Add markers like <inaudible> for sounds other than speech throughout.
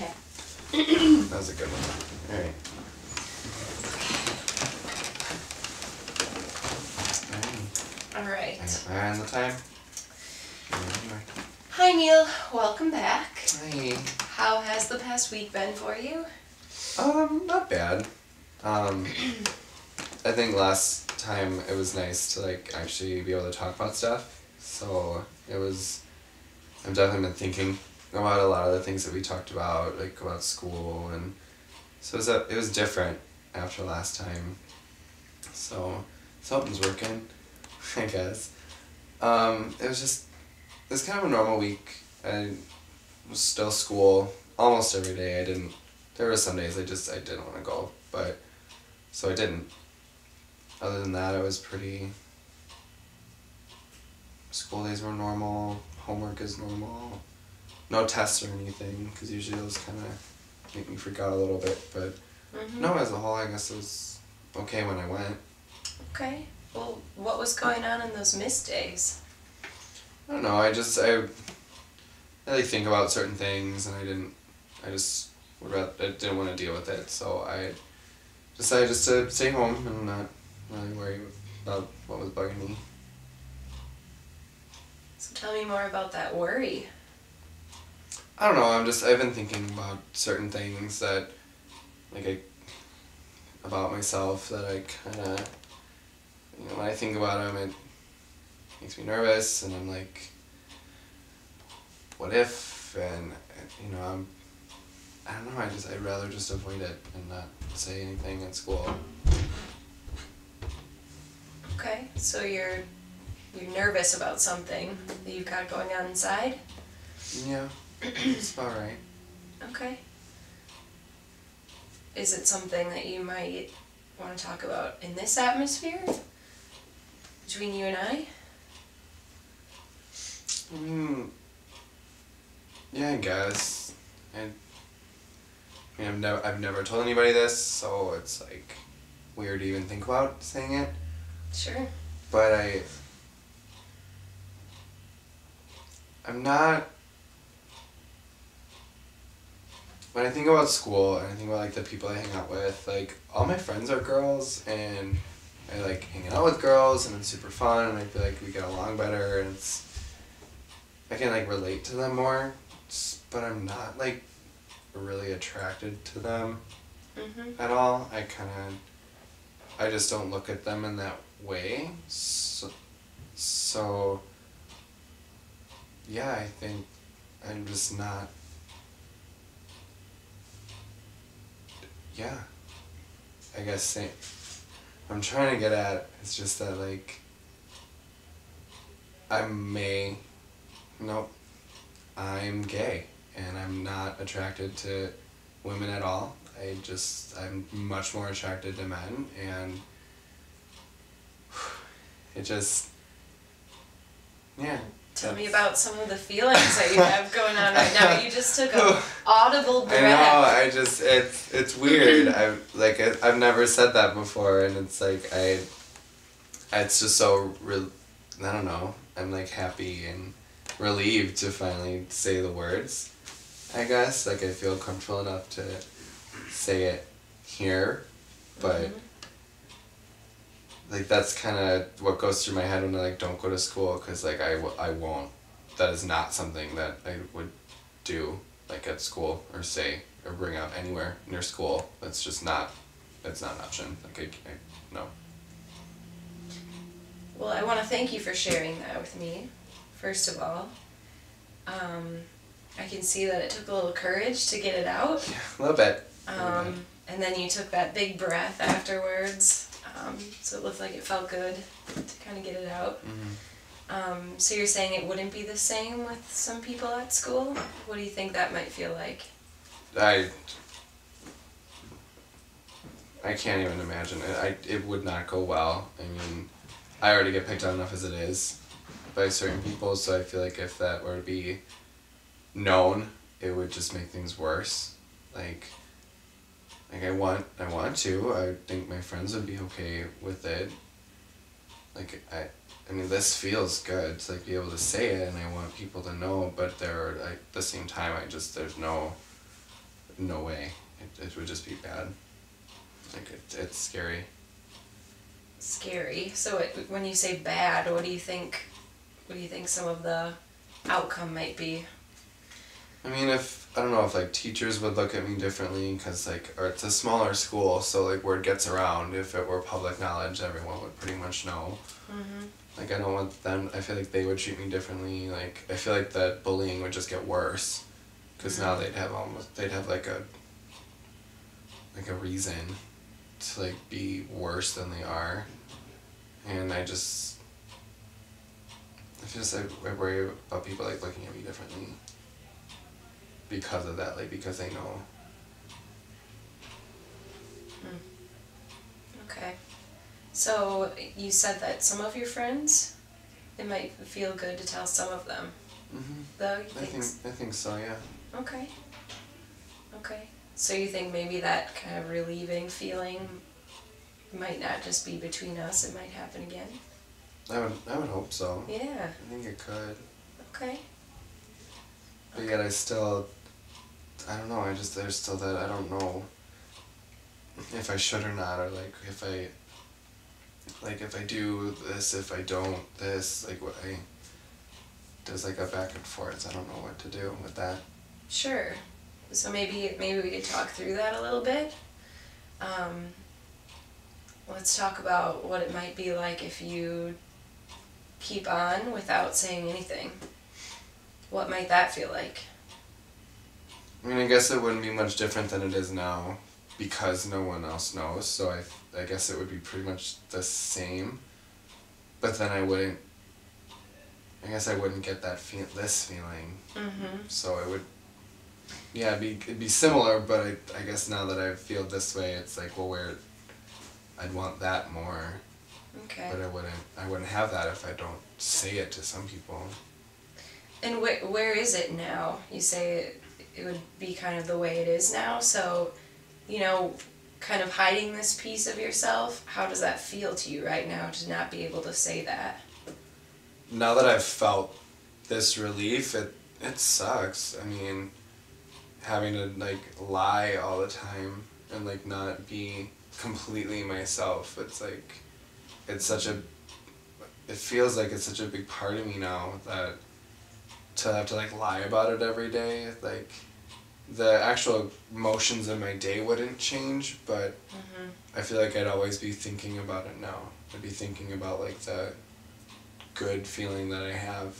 Okay. That was a good one. Alright. All right. Am I on the time? Hi, Neil. Welcome back. Hi. How has the past week been for you? Um, not bad. Um, I think last time it was nice to like actually be able to talk about stuff. So it was. I've definitely been thinking about a lot of the things that we talked about, like about school, and so it was a, it was different after last time. So something's working, <laughs> I guess. Um, it was just it was kind of a normal week. I was still school almost every day. I didn't there were some days I just I didn't want to go, but so I didn't. Other than that, it was pretty. School days were normal. Homework is normal. No tests or anything, because usually those kind of make me freak out a little bit. But Mm-hmm. no, as a whole, I guess it was okay when I went. Okay. Well, what was going on in those missed days? I don't know. I just I. Like think about certain things, and I didn't. I just would rather, I didn't want to deal with it, so I decided just to stay home and not really worry about what was bugging me. So tell me more about that worry. I don't know. I'm just I've been thinking about certain things that, like I, about myself that I kind of, you know, when I think about them, it makes me nervous, and I'm like, what if, and you know, I'm, I don't know. I just I'd rather just avoid it and not say anything at school. Okay. So you're you're nervous about something that you've got going on inside. Yeah, <coughs> it's about right. Okay. Is it something that you might want to talk about in this atmosphere? Between you and I? Mean, yeah, I guess. I, I mean, I've never, I've never told anybody this, so it's like weird to even think about saying it. Sure. But I, I'm not. When I think about school and I think about like the people I hang out with, like all my friends are girls and I like hanging out with girls and it's super fun and I feel like we get along better and it's I can like relate to them more, but I'm not like really attracted to them Mm-hmm. at all. I kind of, I just don't look at them in that way. So, so yeah, I think I'm just not. Yeah, I guess same. I'm trying to get at it's just that like. I may, nope, I'm gay and I'm not attracted to women at all. I just I'm much more attracted to men and <sighs> it just yeah. Tell me about some of the feelings that you have going on right now. You just took a <laughs> audible I know. I just it's it's weird. <laughs> I like I, I've never said that before, and it's like I. It's just so re- I don't know. I'm like happy and relieved to finally say the words. I guess like I feel comfortable enough to say it here, but Mhm. Like that's kind of what goes through my head when I like don't go to school because like I, w- I won't that is not something that I would do like at school or say or bring up anywhere near school that's just not that's not an option like I, I no Well, I want to thank you for sharing that with me, first of all. Um, I can see that it took a little courage to get it out. yeah a little bit Um, and then you took that big breath afterwards. Um, so it looked like it felt good to kind of get it out. Mhm. Um, so you're saying it wouldn't be the same with some people at school? What do you think that might feel like? I I can't even imagine it. I it would not go well. I mean, I already get picked on enough as it is by certain people, so I feel like if that were to be known, it would just make things worse. Like like I want I want to. I think my friends would be okay with it. Like I I mean this feels good to like be able to say it and I want people to know, but there like at the same time I just there's no no way. It, it would just be bad. Like it, it's scary. Scary. So it, when you say bad, what do you think? What do you think some of the outcome might be? I mean, if I don't know if like teachers would look at me differently because like or it's a smaller school, so like word gets around. If it were public knowledge, everyone would pretty much know. Mm-hmm. Like I don't want them. I feel like they would treat me differently. Like I feel like that bullying would just get worse, because now they'd have almost they'd have like a like a reason to like be worse than they are, and I just I just I, I worry about people like looking at me differently because of that. Like because they know. Okay. So you said that some of your friends, it might feel good to tell some of them. Mm-hmm. Though you I think. think I think so. Yeah. Okay. Okay. So you think maybe that kind of relieving feeling might not just be between us, it might happen again? I would I would hope so. Yeah. I think it could. Okay. But yet I still, I don't know. I just there's still that I don't know if I should or not, or like if I, like if I do this, if I don't this, like what I. There's like a back and forth. I don't know what to do with that. Sure. So maybe maybe we could talk through that a little bit. Um, let's talk about what it might be like if you keep on without saying anything. What might that feel like? I mean, I guess it wouldn't be much different than it is now, because no one else knows. So I, I guess it would be pretty much the same. But then I wouldn't. I guess I wouldn't get that feel this feeling. Mm-hmm. So it would. Yeah, it'd be it'd be similar, but I, I guess now that I feel this way, it's like well, where. I'd want that more, Okay. but I wouldn't. I wouldn't have that if I don't say it to some people. And wh- where is it now? You say it, it would be kind of the way it is now. So, you know, kind of hiding this piece of yourself. How does that feel to you right now to not be able to say that? now that I've felt this relief, it it sucks. I mean, having to like lie all the time and like not be completely myself. It's like it's such a it feels like it's such a big part of me now that to have to like lie about it every day, like the actual motions in my day wouldn't change, but Mm-hmm. I feel like I'd always be thinking about it now. I'd be thinking about like the good feeling that I have,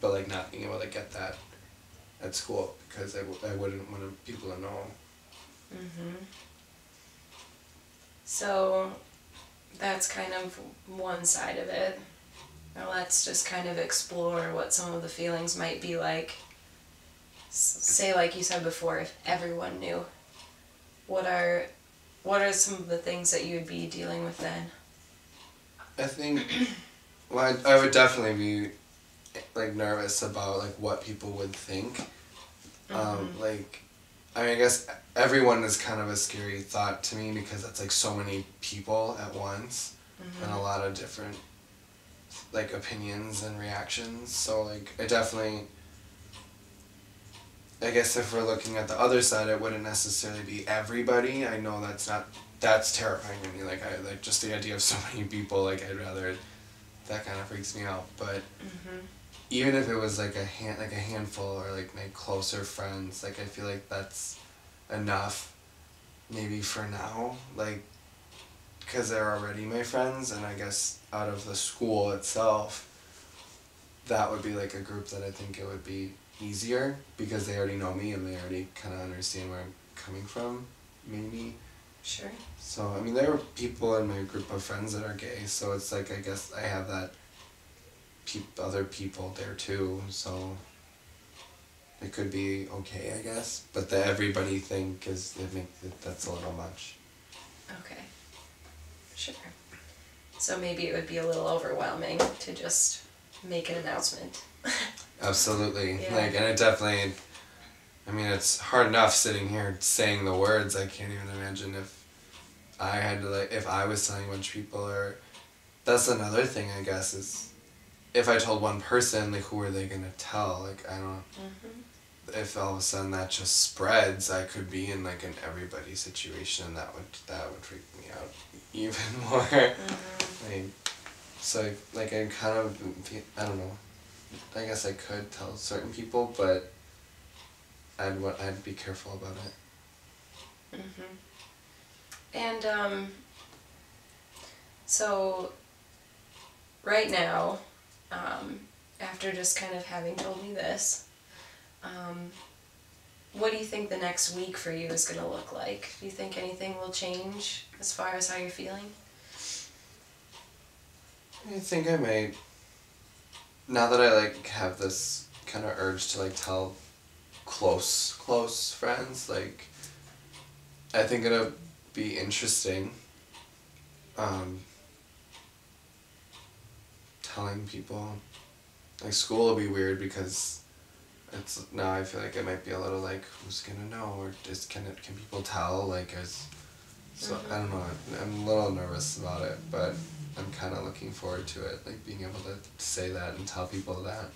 but like not being able to get that at school because I, w- I wouldn't want people to know. Mm-hmm. So that's kind of one side of it. Now let's just kind of explore what some of the feelings might be like. Say, like you said before, if everyone knew. What are, what are some of the things that you would be dealing with then? I think, <clears throat> well, I, I would definitely be like nervous about like what people would think. Um, like, I mean, I guess everyone is kind of a scary thought to me because it's like so many people at once. and a lot of different like opinions and reactions. So like I definitely I guess if we're looking at the other side it wouldn't necessarily be everybody. I know that's not that's terrifying to me. Like I like just the idea of so <laughs> many people, like I'd rather that kind of freaks me out. But Mm-hmm. even if it was like a hand like a handful or like my closer friends, like I feel like that's enough maybe for now. Like because they're already my friends and i guess out of the school itself that would be like a group that i think it would be easier because they already know me and they already kind of understand where i'm coming from maybe Sure. so i mean there are people in my group of friends that are gay so it's like i guess i have that peop- other people there too so it could be okay i guess but the everybody thing is it make that's a little much Okay. Sure. So maybe it would be a little overwhelming to just make an announcement. <laughs> Absolutely. Yeah. Like, and it definitely, I mean, it's hard enough sitting here saying the words. I can't even imagine if I had to, like, if I was telling a bunch of people, or that's another thing, I guess, is if I told one person, like, who are they going to tell? Like, I don't, Mm-hmm. if all of a sudden that just spreads, I could be in like an everybody situation, and that would that would freak me out <laughs> even more. Mm-hmm. Like, so like I kind of I don't know. I guess I could tell certain people, but I'd I'd be careful about it. Mm-hmm. And um, so right now, um, after just kind of having told me this, um, what do you think the next week for you is going to look like? Do you think anything will change as far as how you're feeling? I think I might. Now that I like have this kind of urge to like tell close close friends, like I think it'll be interesting. Um, telling people, like school will be weird because it's now I feel like it might be a little like who's gonna know or just can it can people tell like as so I don't know I'm a little nervous about it but I'm kind of looking forward to it, like being able to say that and tell people that,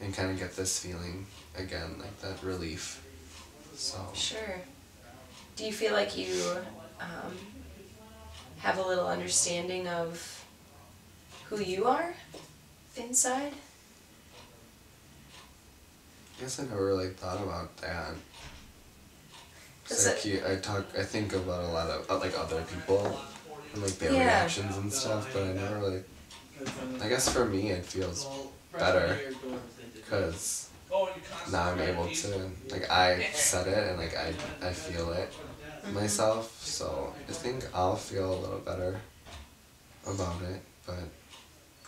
and kind of get this feeling again, like that relief. So Sure. Do you feel like you um, have a little understanding of who you are inside? I guess I never really thought about that. Is It's like you, I talk, I think about a lot of uh, like other people and like their Yeah. reactions and stuff, but I never really. I guess for me it feels better because now I'm able to like I said it and like I I feel it myself, so I think I'll feel a little better about it. But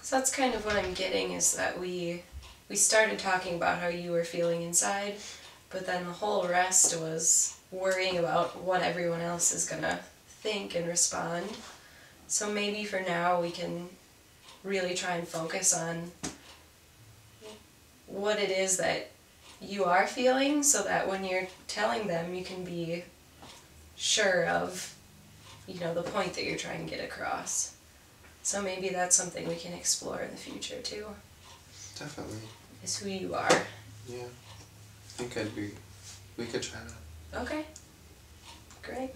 So that's kind of what I'm getting is that we we started talking about how you were feeling inside, but then the whole rest was worrying about what everyone else is gonna think and respond. So maybe for now we can really try and focus on what it is that you are feeling so that when you're telling them you can be sure of you know the point that you're trying to get across. So maybe that's something we can explore in the future too. definitely, Is who you are. yeah. I think I'd be. We could try that. Okay. Great.